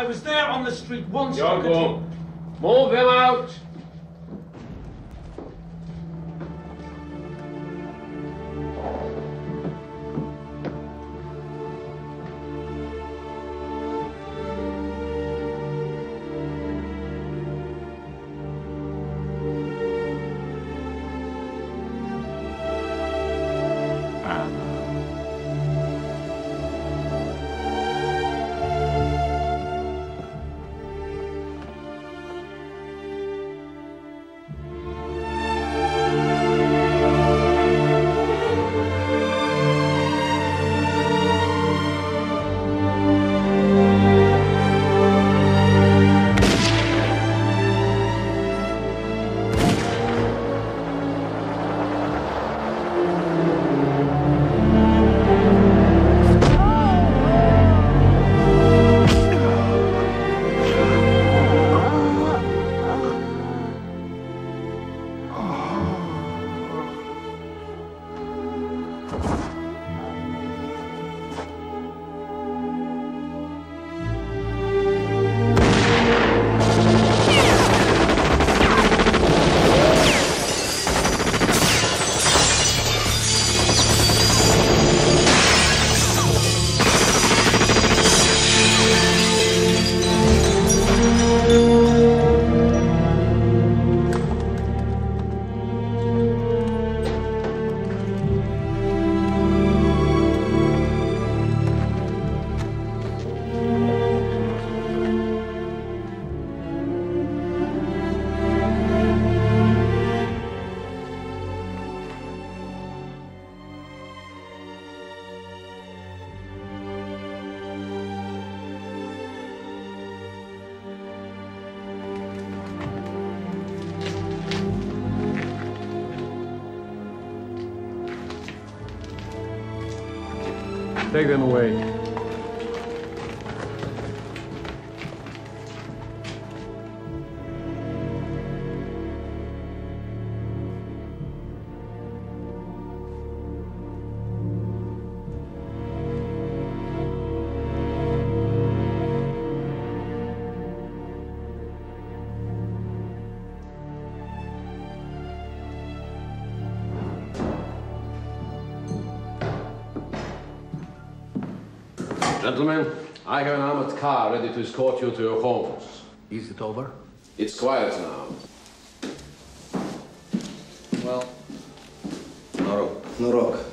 I was there on the street once. Yorgo, move him out. Take them away. Gentlemen, I have an armored car ready to escort you to your homes. Is it over? It's quiet now. Well, Noroc. Noroc.